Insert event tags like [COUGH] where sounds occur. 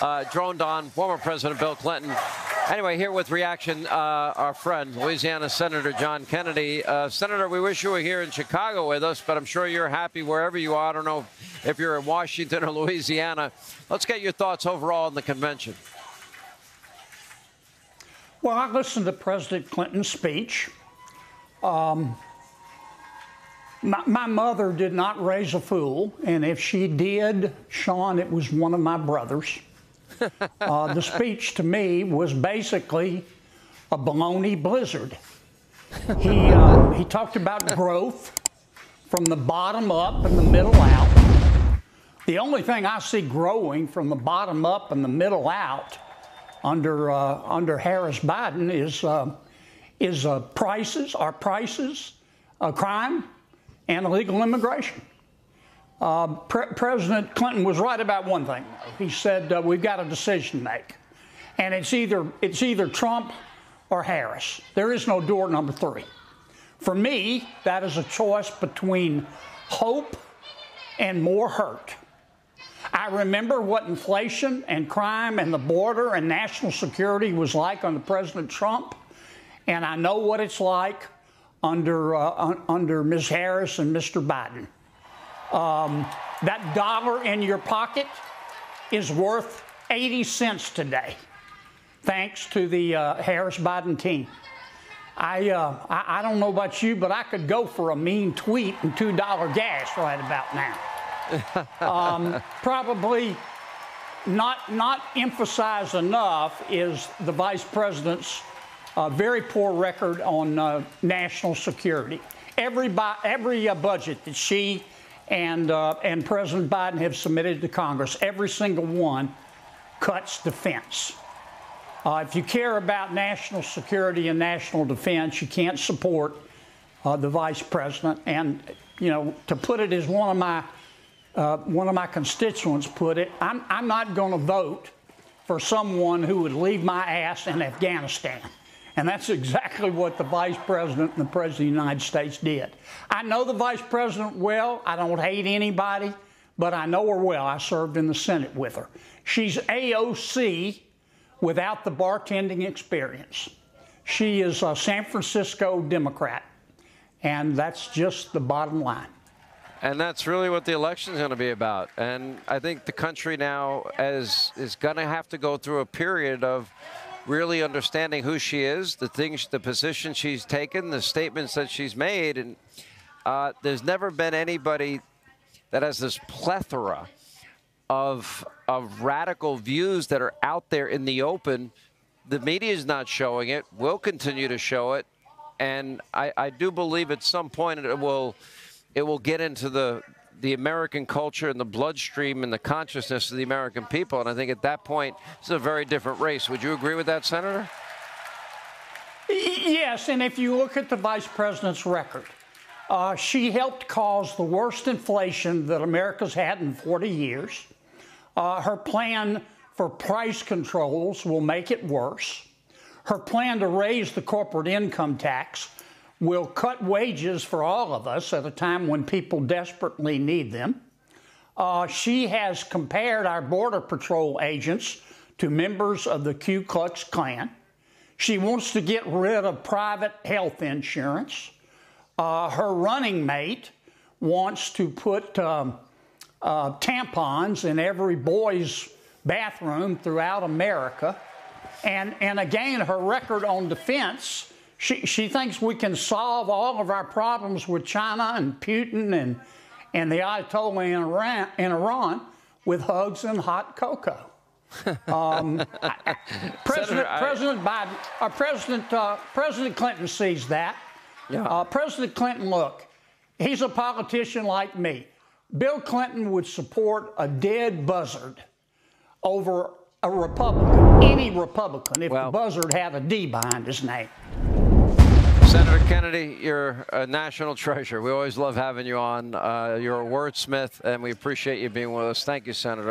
uh, droned on former President Bill Clinton. Anyway, here with reaction, uh, our friend, Louisiana Senator John Kennedy. Uh, Senator, we wish you were here in Chicago with us, but I'm sure you're happy wherever you are. I don't know if you're in Washington or [LAUGHS] Louisiana. Let's get your thoughts overall on the convention. Well, I listened to President Clinton's speech. Um, my, my, mother did not raise a fool, and if she did, Sean, it was one of my brothers. [LAUGHS] uh, the speech to me was basically a baloney blizzard. He, uh, he talked about growth from the bottom up and the middle out. The only thing I see growing from the bottom up and the middle out under, uh, under Harris Biden is, uh, is uh, prices, our prices, uh, crime, and illegal immigration. Uh, Pre- President Clinton was right about one thing. He said uh, we've got a decision to make, and it's either it's either Trump or Harris. There is no door number three. For me, that is a choice between hope and more hurt. I remember what inflation and crime and the border and national security was like under President Trump, and I know what it's like under uh, under Ms. Harris and Mr. Biden. Um, that dollar in your pocket is worth 80 cents today, thanks to the uh, Harris Biden team. I, uh, I, I don't know about you, but I could go for a mean tweet and $2 gas right about now. [LAUGHS] um, probably not, not emphasized enough is the vice president's uh, very poor record on uh, national security. Every, every uh, budget that she and, uh, and President Biden have submitted to Congress, every single one cuts defense. Uh, if you care about national security and national defense, you can't support uh, the vice president. And, you know, to put it as one of my, uh, one of my constituents put it, I'm, I'm not going to vote for someone who would leave my ass in Afghanistan. And that's exactly what the vice president and the president of the United States did. I know the vice president well. I don't hate anybody, but I know her well. I served in the Senate with her. She's AOC without the bartending experience. She is a San Francisco Democrat, and that's just the bottom line. And that's really what the election is going to be about. And I think the country now is, is going to have to go through a period of really understanding who she is, the things, the position she's taken, the statements that she's made, and uh, there's never been anybody that has this plethora of of radical views that are out there in the open. The media is not showing it. We'll continue to show it, and I, I do believe at some point it will it will get into the the American culture and the bloodstream and the consciousness of the American people. And I think at that point, it's a very different race. Would you agree with that, Senator? Yes, and if you look at the vice president's record, uh, she helped cause the worst inflation that America's had in 40 years. Uh, her plan for price controls will make it worse. Her plan to raise the corporate income tax will cut wages for all of us at a time when people desperately need them. Uh, she has compared our Border Patrol agents to members of the Ku Klux Klan. She wants to get rid of private health insurance. Uh, her running mate wants to put um, uh, tampons in every boy's bathroom throughout America. And, and again, her record on defense she, she thinks we can solve all of our problems with China and Putin and, and the Ayatollah in Iran, in Iran with hugs and hot cocoa. [LAUGHS] Um, President, Senator, President Biden, uh, President, uh, President Clinton sees that. Yeah. Uh, President Clinton, look, he's a politician like me. Bill Clinton would support a dead buzzard over a Republican, any Republican, if well, the buzzard had a D behind his name. Senator Kennedy, you're a national treasure. We always love having you on. Uh, you're a wordsmith, and we appreciate you being with us. Thank you, Senator.